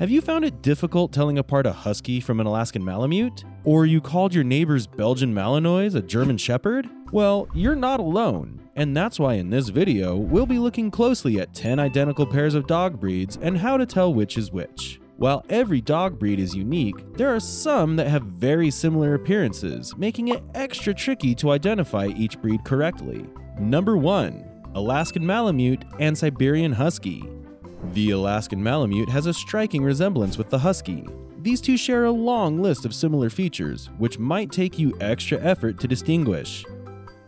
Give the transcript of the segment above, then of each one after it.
Have you found it difficult telling apart a Husky from an Alaskan Malamute? Or you called your neighbor's Belgian Malinois a German Shepherd? Well, you're not alone. And that's why in this video, we'll be looking closely at 10 identical pairs of dog breeds and how to tell which is which. While every dog breed is unique, there are some that have very similar appearances, making it extra tricky to identify each breed correctly. Number 1. Alaskan Malamute and Siberian Husky. The Alaskan Malamute has a striking resemblance with the Husky. These two share a long list of similar features, which might take you extra effort to distinguish.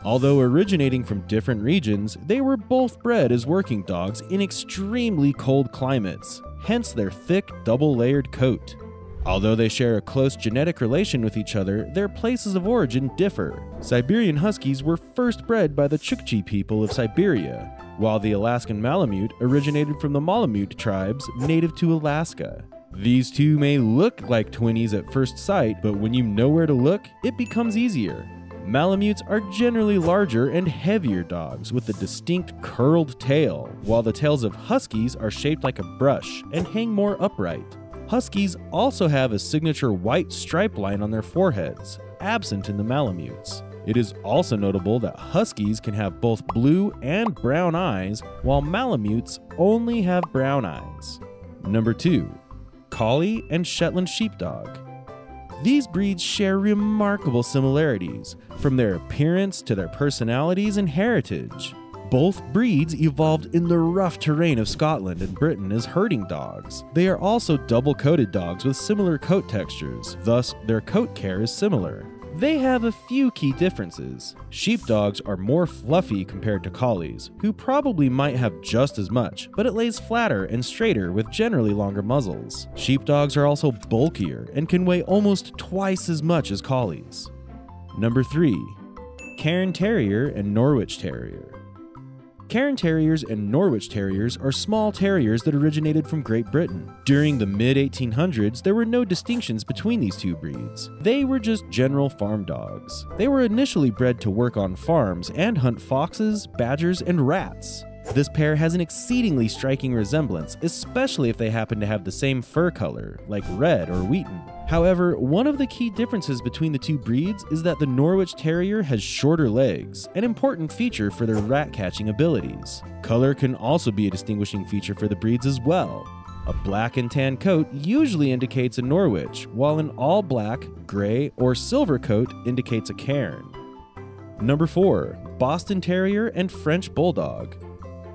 Although originating from different regions, they were both bred as working dogs in extremely cold climates, hence their thick, double layered coat. Although they share a close genetic relation with each other, their places of origin differ. Siberian Huskies were first bred by the Chukchi people of Siberia, while the Alaskan Malamute originated from the Malamute tribes native to Alaska. These two may look like twinnies at first sight, but when you know where to look, it becomes easier. Malamutes are generally larger and heavier dogs with a distinct curled tail, while the tails of Huskies are shaped like a brush and hang more upright. Huskies also have a signature white stripe line on their foreheads, absent in the Malamutes. It is also notable that Huskies can have both blue and brown eyes, while Malamutes only have brown eyes. Number 2. Collie and Shetland Sheepdog. These breeds share remarkable similarities, from their appearance to their personalities and heritage. Both breeds evolved in the rough terrain of Scotland and Britain as herding dogs. They are also double coated dogs with similar coat textures, thus, their coat care is similar. They have a few key differences. Sheepdogs are more fluffy compared to collies, who probably might have just as much, but it lays flatter and straighter with generally longer muzzles. Sheepdogs are also bulkier and can weigh almost twice as much as collies. Number 3. Cairn Terrier and Norwich Terrier. Cairn Terriers and Norwich Terriers are small terriers that originated from Great Britain. During the mid 1800s, there were no distinctions between these two breeds. They were just general farm dogs. They were initially bred to work on farms and hunt foxes, badgers, and rats. This pair has an exceedingly striking resemblance, especially if they happen to have the same fur color, like red or wheaten. However, one of the key differences between the two breeds is that the Norwich Terrier has shorter legs, an important feature for their rat catching abilities. Color can also be a distinguishing feature for the breeds as well. A black and tan coat usually indicates a Norwich, while an all black, gray, or silver coat indicates a cairn. Number 4. Boston Terrier and French Bulldog.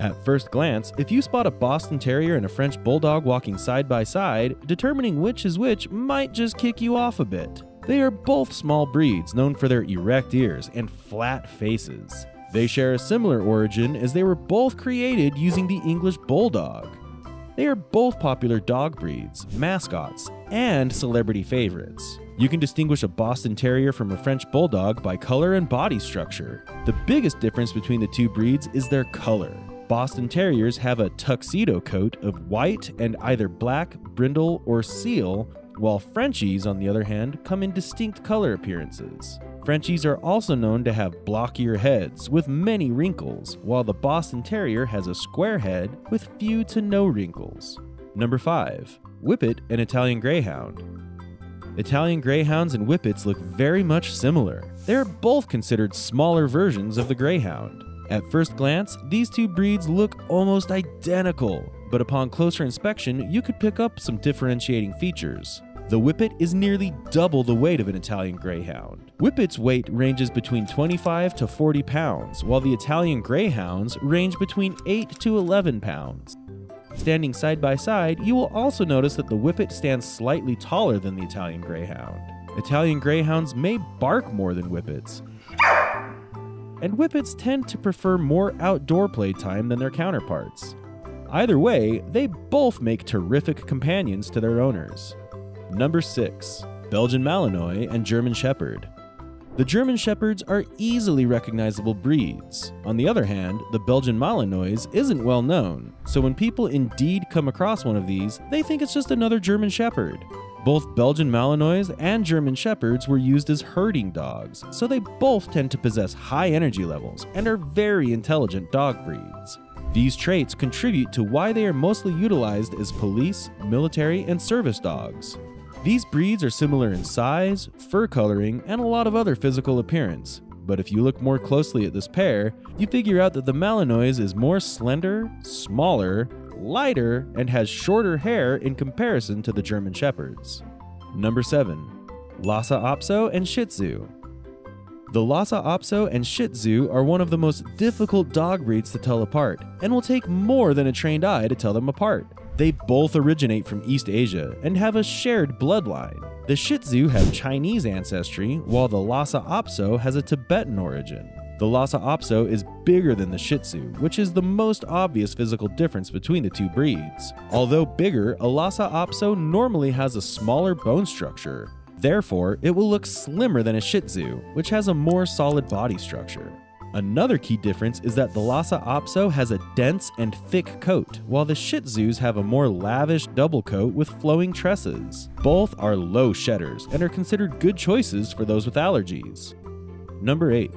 At first glance, if you spot a Boston Terrier and a French Bulldog walking side by side, determining which is which might just kick you off a bit. They are both small breeds known for their erect ears and flat faces. They share a similar origin as they were both created using the English Bulldog. They are both popular dog breeds, mascots, and celebrity favorites. You can distinguish a Boston Terrier from a French Bulldog by color and body structure. The biggest difference between the two breeds is their color. Boston Terriers have a tuxedo coat of white and either black, brindle, or seal, while Frenchies, on the other hand, come in distinct color appearances. Frenchies are also known to have blockier heads with many wrinkles, while the Boston Terrier has a square head with few to no wrinkles. Number 5. Whippet and Italian Greyhound. Italian Greyhounds and Whippets look very much similar. They are both considered smaller versions of the Greyhound. At first glance, these two breeds look almost identical, but upon closer inspection, you could pick up some differentiating features. The Whippet is nearly double the weight of an Italian Greyhound. Whippet's weight ranges between 25 to 40 pounds, while the Italian Greyhounds range between 8 to 11 pounds. Standing side by side, you will also notice that the Whippet stands slightly taller than the Italian Greyhound. Italian Greyhounds may bark more than Whippets, and Whippets tend to prefer more outdoor playtime than their counterparts. Either way, they both make terrific companions to their owners. Number 6. Belgian Malinois and German Shepherd. The German Shepherds are easily recognizable breeds. On the other hand, the Belgian Malinois isn't well known, so when people indeed come across one of these, they think it's just another German Shepherd. Both Belgian Malinois and German Shepherds were used as herding dogs, so they both tend to possess high energy levels and are very intelligent dog breeds. These traits contribute to why they are mostly utilized as police, military, and service dogs. These breeds are similar in size, fur coloring, and a lot of other physical appearance, but if you look more closely at this pair, you figure out that the Malinois is more slender, smaller, lighter, and has shorter hair in comparison to the German Shepherds. Number 7. Lhasa Apso and Shih Tzu. The Lhasa Apso and Shih Tzu are one of the most difficult dog breeds to tell apart, and will take more than a trained eye to tell them apart. They both originate from East Asia and have a shared bloodline. The Shih Tzu have Chinese ancestry, while the Lhasa Apso has a Tibetan origin. The Lhasa Apso is bigger than the Shih Tzu, which is the most obvious physical difference between the two breeds. Although bigger, a Lhasa Apso normally has a smaller bone structure, Therefore, it will look slimmer than a Shih Tzu, which has a more solid body structure. Another key difference is that the Lhasa Apso has a dense and thick coat, while the Shih Tzus have a more lavish double coat with flowing tresses. Both are low shedders and are considered good choices for those with allergies. Number 8.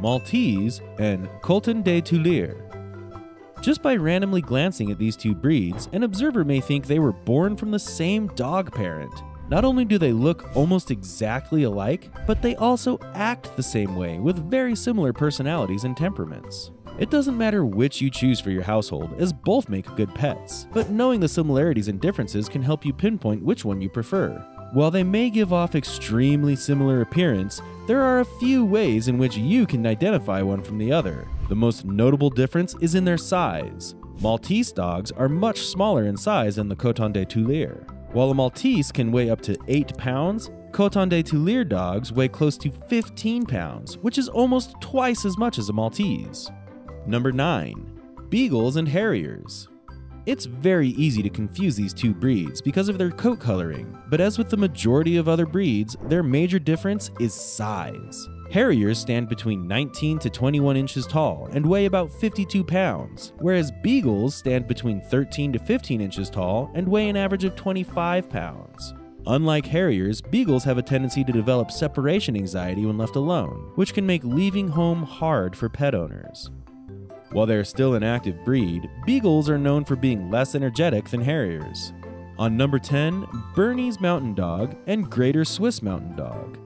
Maltese and Coton de Tulear. Just by randomly glancing at these two breeds, an observer may think they were born from the same dog parent. Not only do they look almost exactly alike, but they also act the same way with very similar personalities and temperaments. It doesn't matter which you choose for your household, as both make good pets, but knowing the similarities and differences can help you pinpoint which one you prefer. While they may give off extremely similar appearance, there are a few ways in which you can identify one from the other. The most notable difference is in their size. Maltese dogs are much smaller in size than the Coton de Tulear. While a Maltese can weigh up to 8 pounds, Coton de Tulear dogs weigh close to 15 pounds, which is almost twice as much as a Maltese. Number 9. Beagles and Harriers. It's very easy to confuse these two breeds because of their coat coloring, but as with the majority of other breeds, their major difference is size. Harriers stand between 19 to 21 inches tall and weigh about 52 pounds, whereas Beagles stand between 13 to 15 inches tall and weigh an average of 25 pounds. Unlike Harriers, Beagles have a tendency to develop separation anxiety when left alone, which can make leaving home hard for pet owners. While they're still an active breed, Beagles are known for being less energetic than Harriers. On number 10, Bernese Mountain Dog and Greater Swiss Mountain Dog.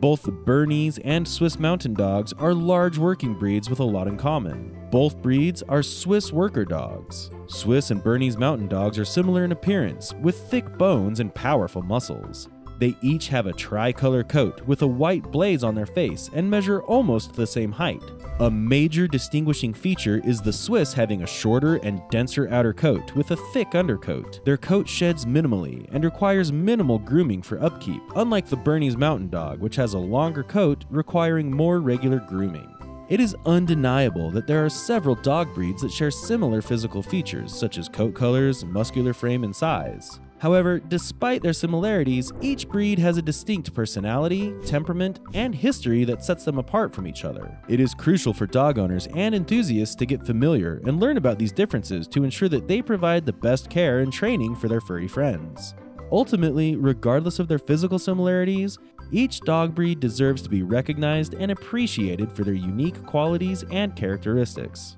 Both the Bernese and Swiss Mountain Dogs are large working breeds with a lot in common. Both breeds are Swiss worker dogs. Swiss and Bernese Mountain Dogs are similar in appearance, with thick bones and powerful muscles. They each have a tricolor coat with a white blaze on their face and measure almost the same height. A major distinguishing feature is the Swiss having a shorter and denser outer coat with a thick undercoat. Their coat sheds minimally and requires minimal grooming for upkeep, unlike the Bernese Mountain Dog, which has a longer coat requiring more regular grooming. It is undeniable that there are several dog breeds that share similar physical features, such as coat colors, muscular frame, and size. However, despite their similarities, each breed has a distinct personality, temperament, and history that sets them apart from each other. It is crucial for dog owners and enthusiasts to get familiar and learn about these differences to ensure that they provide the best care and training for their furry friends. Ultimately, regardless of their physical similarities, each dog breed deserves to be recognized and appreciated for their unique qualities and characteristics.